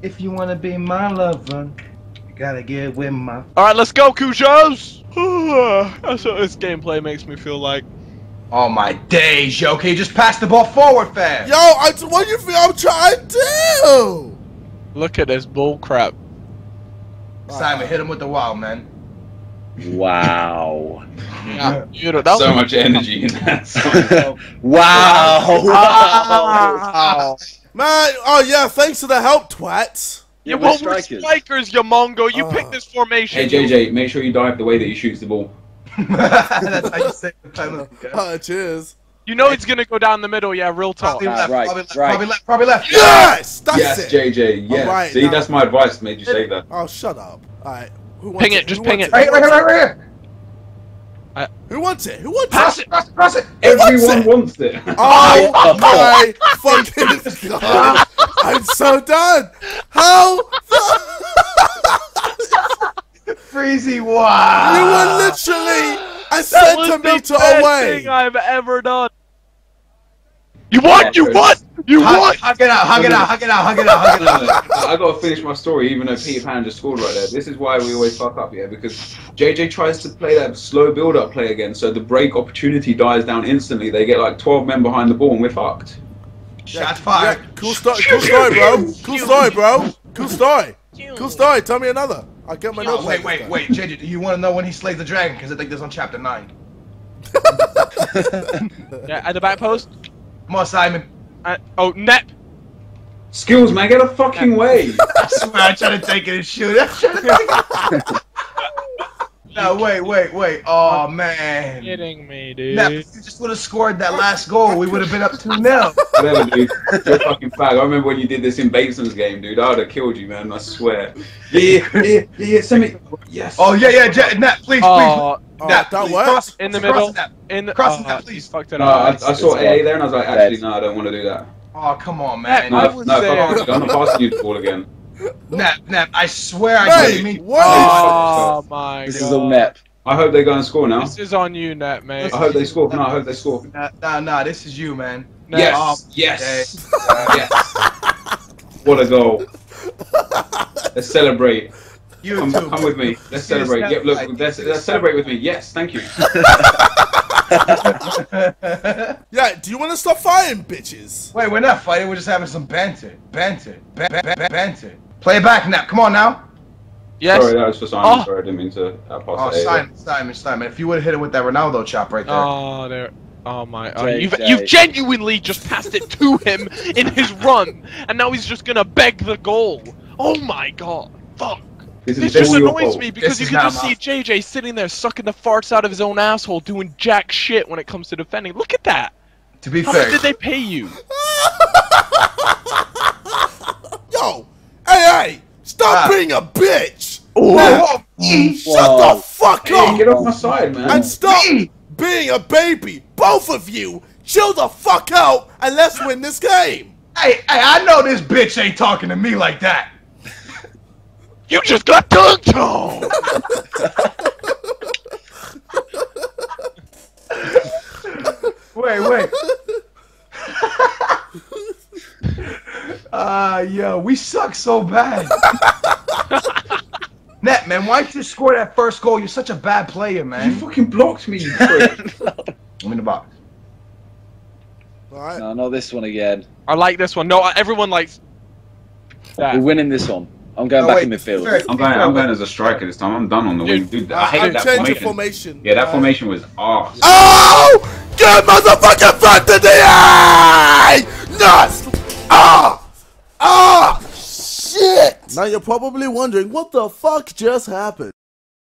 If you wanna be my lover, you gotta get with my. Alright, let's go, Cujos. That's what this gameplay makes me feel like. Oh my days, yo! Can you just pass the ball forward, fam? Yo, I, what do you think I'm trying to do? Look at this bull crap. Simon, hit him with the wild, man. Wow. Yeah, you know, that so much energy in that song. wow. Wow. Man, oh yeah, thanks for the help, twats. You we're won't strikers. strikers, you mongo. You Oh. picked this formation. hey JJ, make sure you dive the way that he shoots the ball. That's how you say the penalty. guys. Uh, cheers. You know he's gonna go down the middle, yeah, real talk. Probably Ah, left, right, probably left, right. probably left, probably left. Yes, that's yes, it. JJ. Yes. Alright, See, now- that's my advice. Made you say that. Oh, shut up. All right. Ping it, just Who ping wants it. Right, right, right, right here. Who wants it? Who wants Cross it? it, cross it, cross it. Everyone it? wants it. Oh my fucking god! I'm so done. How? Freezy, wow. You were literally a That was the centimeter best away. thing I've ever done. You won! You Yeah, won! You Hug, won! hug it out, hug it out, hug it out, hug it out, hug it out. I gotta finish my story, even though Peter Pan just scored right there. This is why we always fuck up, yeah, because JJ tries to play that slow build-up play again, so the break opportunity dies down instantly. They get like 12 men behind the ball, and we're fucked. Shots Yeah, fired. cool story, cool story, bro. Cool story, bro. Cool story. Cool story. Tell me another. I get my Yo, notes. wait, wait, wait, JJ, do you want to know when he slays the dragon? Because I think this on chapter 9. Yeah, at the back post. Come on, Simon. Uh, oh, Nep. Skills, man, get a fucking way. I swear I tried to take it and shoot it. no, wait, wait, wait. Oh, man. Kidding me, dude. Nep, if you just would have scored that last goal, we would have been up 2 0. Whatever, dude. You're a fucking fag. I remember when you did this in Bateson's game, dude. I would have killed you, man. I swear. Yeah, yeah, yeah, yeah, yeah. Send me. Yes. Oh, yeah, yeah, J- Nep, please, please. Oh, Oh, Nep, that please, worked? cross- in the middle. Nep. in the, Cross oh, that, please. fucked it No, up. I, I saw AA there and I was like, actually, no, I don't want to do that. Oh, come on, man. I No, was no, there. fuck. I'm not passing you the ball again. Nep, Nep, I swear I Hey, didn't mean what? Oh, oh my This god. is all Nep. I hope they go and score now. This is on you, Net, mate. I hope they score. No, I hope they score. Nah, nah, nah, this is you, man. Net. Yes, Oh, yes, yes. What a goal. Let's celebrate. You Come, too. come with me. Let's Yes, celebrate. that- Yep, look, let's, let's celebrate with me. Yes, thank you. Yeah, do you want to stop fighting, bitches? Wait, we're not fighting. We're just having some banter. Banter. Ban- ban- ban- banter. Play it back, now. Come on now. Yes. Sorry, that was for Simon. Oh. Sorry, I didn't mean to uh, Oh. Simon, Simon, Simon. If you would have hit it with that Ronaldo chop right there. Oh, there. Oh my! Oh, Jay, you've you've genuinely just passed it to him in his run, and now he's just gonna beg the goal. Oh my god! Fuck! This This just annoys me because This you can just see JJ sitting there sucking the farts out of his own asshole, doing jack shit when it comes to defending. Look at that! to be How fair, much did they pay you? Yo, hey, hey, stop Ah. being a bitch. Whoa, Shut the fuck Hey, up get off my side, man. and stop Me. being a baby. Both of you, chill the fuck out and let's win this game. hey, hey, I know this bitch ain't talking to me like that. You just got dunked on. Wait, wait. Ah, yo, we suck so bad. Net, man, why did you score that first goal? You're such a bad player, man. You fucking blocked me, you prick. I'm in the box. All right. No, not this one again. I like this one. No, everyone likes that. We're winning this one. I'm going No, back wait, in midfield. fair- I'm going. I'm going as a striker this time. I'm done on the wing, dude. I I, hated I've that changed formation. formation. Yeah, that Uh, formation was arse. Oh! Get motherfucking front to the eye! Nuts! Ah! Ah! Shit! Now you're probably wondering what the fuck just happened.